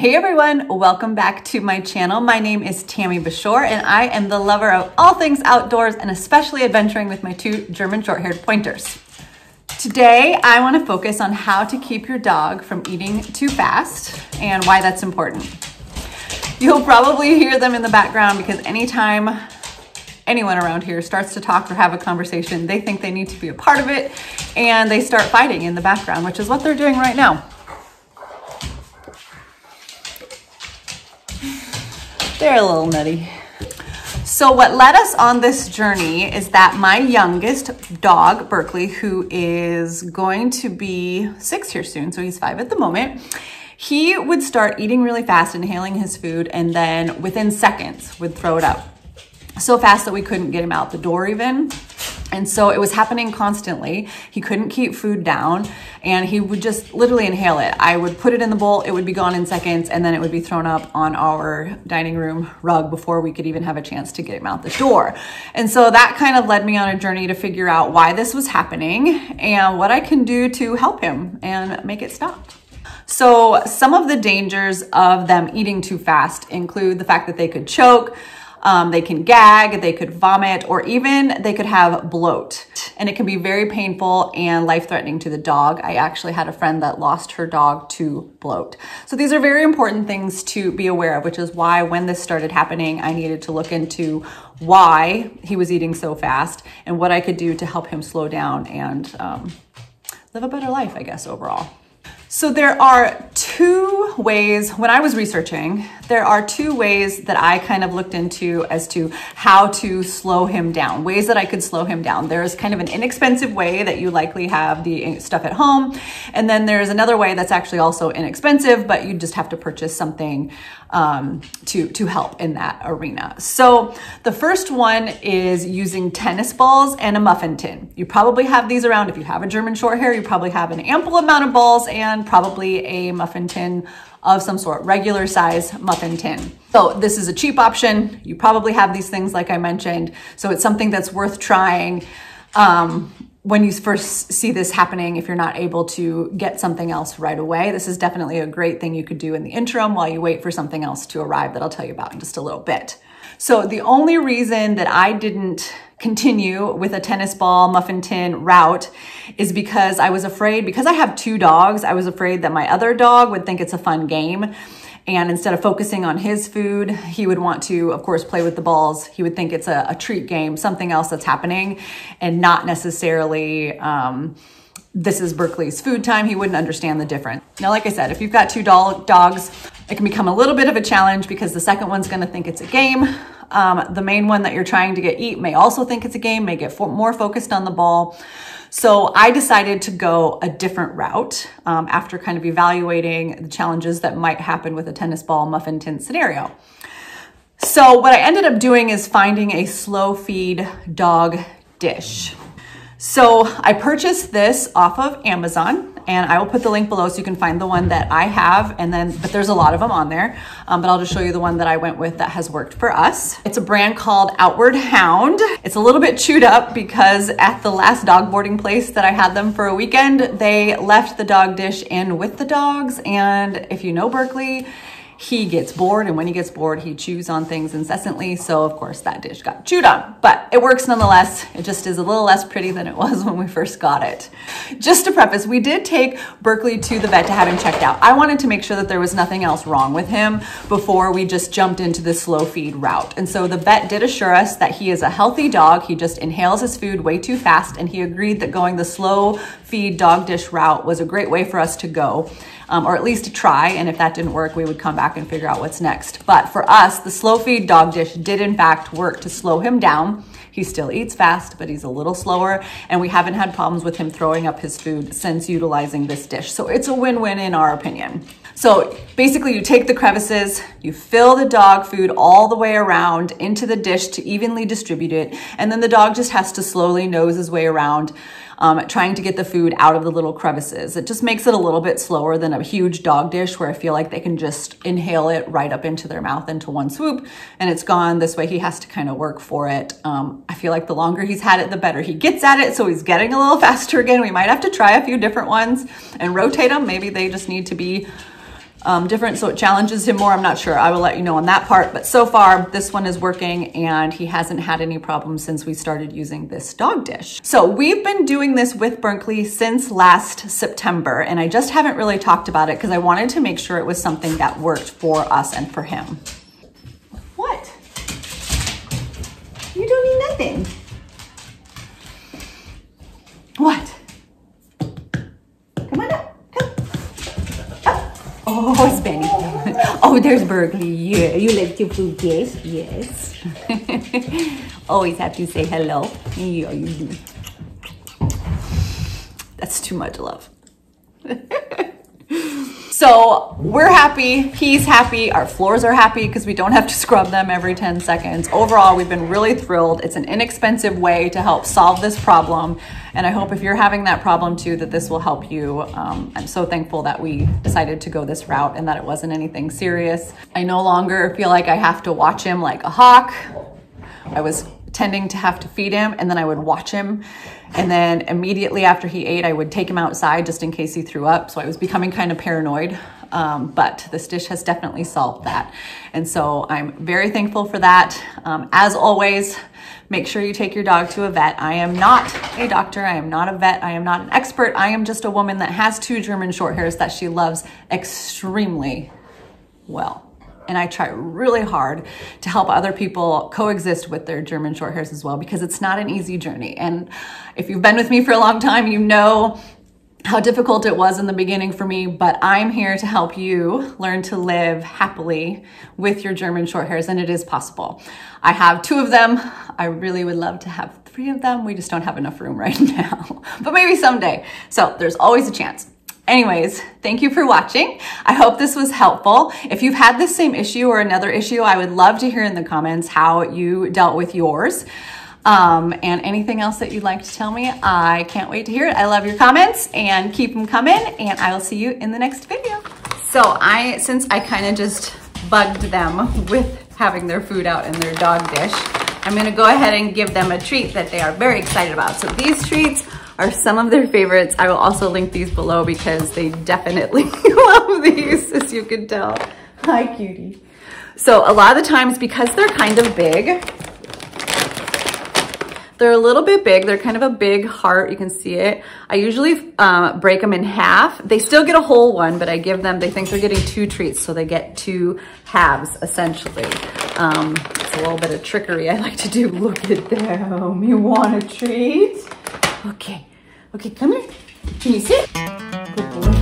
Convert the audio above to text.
Hey everyone, welcome back to my channel. My name is Tammy Bashore and I am the lover of all things outdoors and especially adventuring with my two German short-haired pointers. Today, I wanna focus on how to keep your dog from eating too fast and why that's important. You'll probably hear them in the background because anytime anyone around here starts to talk or have a conversation, they think they need to be a part of it and they start fighting in the background, which is what they're doing right now. They're a little nutty. So what led us on this journey is that my youngest dog, Berkley, who is going to be six here soon, so he's five at the moment, he would start eating really fast, inhaling his food, and then within seconds would throw it up. So fast that we couldn't get him out the door even. And so it was happening constantly. He couldn't keep food down and he would just literally inhale it. I would put it in the bowl, it would be gone in seconds, and then it would be thrown up on our dining room rug before we could even have a chance to get him out the door. And so that kind of led me on a journey to figure out why this was happening and what I can do to help him and make it stop. So some of the dangers of them eating too fast include the fact that they could choke, um, they can gag, they could vomit, or even they could have bloat. And it can be very painful and life-threatening to the dog. I actually had a friend that lost her dog to bloat. So these are very important things to be aware of, which is why when this started happening, I needed to look into why he was eating so fast and what I could do to help him slow down and um, live a better life, I guess, overall. So there are two ways, when I was researching, there are two ways that I kind of looked into as to how to slow him down, ways that I could slow him down. There's kind of an inexpensive way that you likely have the stuff at home. And then there's another way that's actually also inexpensive, but you just have to purchase something um, to, to help in that arena. So the first one is using tennis balls and a muffin tin. You probably have these around. If you have a German short hair, you probably have an ample amount of balls and probably a muffin tin of some sort, regular size muffin tin. So this is a cheap option. You probably have these things like I mentioned. So it's something that's worth trying. Um, when you first see this happening, if you're not able to get something else right away, this is definitely a great thing you could do in the interim while you wait for something else to arrive that I'll tell you about in just a little bit. So the only reason that I didn't continue with a tennis ball muffin tin route is because I was afraid, because I have two dogs, I was afraid that my other dog would think it's a fun game and instead of focusing on his food, he would want to, of course, play with the balls. He would think it's a, a treat game, something else that's happening, and not necessarily. Um, this is Berkley's food time. He wouldn't understand the difference. Now, like I said, if you've got two dogs, it can become a little bit of a challenge because the second one's gonna think it's a game. Um, the main one that you're trying to get eat may also think it's a game, may get more focused on the ball. So I decided to go a different route um, after kind of evaluating the challenges that might happen with a tennis ball muffin tin scenario. So what I ended up doing is finding a slow feed dog dish. So I purchased this off of Amazon and I will put the link below so you can find the one that I have and then, but there's a lot of them on there, um, but I'll just show you the one that I went with that has worked for us. It's a brand called Outward Hound. It's a little bit chewed up because at the last dog boarding place that I had them for a weekend, they left the dog dish in with the dogs. And if you know Berkley, he gets bored and when he gets bored he chews on things incessantly. So of course that dish got chewed on. But it works nonetheless. It just is a little less pretty than it was when we first got it. Just to preface we did take berkley to the vet to have him checked out. I wanted to make sure that there was nothing else wrong with him before we just jumped into the slow feed route. And so the vet did assure us that he is a healthy dog. He just inhales his food way too fast and he agreed that going the slow feed dog dish route was a great way for us to go um, or at least try. And if that didn't work, we would come back and figure out what's next. But for us, the slow feed dog dish did in fact work to slow him down. He still eats fast, but he's a little slower. And we haven't had problems with him throwing up his food since utilizing this dish. So it's a win-win in our opinion. So basically you take the crevices, you fill the dog food all the way around into the dish to evenly distribute it. And then the dog just has to slowly nose his way around um, trying to get the food out of the little crevices. It just makes it a little bit slower than a huge dog dish where I feel like they can just inhale it right up into their mouth into one swoop and it's gone. This way he has to kind of work for it. Um, I feel like the longer he's had it, the better he gets at it. So he's getting a little faster again. We might have to try a few different ones and rotate them. Maybe they just need to be um, different, so it challenges him more. I'm not sure. I will let you know on that part. But so far, this one is working and he hasn't had any problems since we started using this dog dish. So we've been doing this with Berkley since last September, and I just haven't really talked about it because I wanted to make sure it was something that worked for us and for him. What? You don't need nothing. What? Come on up. Come. Up. Oh, it's Benny. Oh, there's Berkley. Yeah, you like to food? Yes, yes. Always have to say hello. Yeah, you do. That's too much love. So we're happy, he's happy, our floors are happy because we don't have to scrub them every 10 seconds. Overall, we've been really thrilled. It's an inexpensive way to help solve this problem. And I hope if you're having that problem too, that this will help you. Um, I'm so thankful that we decided to go this route and that it wasn't anything serious. I no longer feel like I have to watch him like a hawk. I was tending to have to feed him and then I would watch him. And then immediately after he ate, I would take him outside just in case he threw up. So I was becoming kind of paranoid. Um, but this dish has definitely solved that. And so I'm very thankful for that. Um, as always, make sure you take your dog to a vet. I am not a doctor. I am not a vet. I am not an expert. I am just a woman that has two German short hairs that she loves extremely well and I try really hard to help other people coexist with their German short hairs as well because it's not an easy journey. And if you've been with me for a long time, you know how difficult it was in the beginning for me, but I'm here to help you learn to live happily with your German short hairs, and it is possible. I have two of them. I really would love to have three of them. We just don't have enough room right now, but maybe someday. So there's always a chance. Anyways, thank you for watching. I hope this was helpful. If you've had the same issue or another issue, I would love to hear in the comments how you dealt with yours. Um, and anything else that you'd like to tell me, I can't wait to hear it. I love your comments and keep them coming and I will see you in the next video. So I, since I kind of just bugged them with having their food out in their dog dish, I'm gonna go ahead and give them a treat that they are very excited about. So these treats are some of their favorites. I will also link these below because they definitely love these, as you can tell. Hi, cutie. So a lot of the times, because they're kind of big, they're a little bit big. They're kind of a big heart. You can see it. I usually um, break them in half. They still get a whole one, but I give them, they think they're getting two treats, so they get two halves, essentially. Um, it's a little bit of trickery I like to do. Look at them. You want a treat? Okay. Okay, come here. Can you sit? Good boy.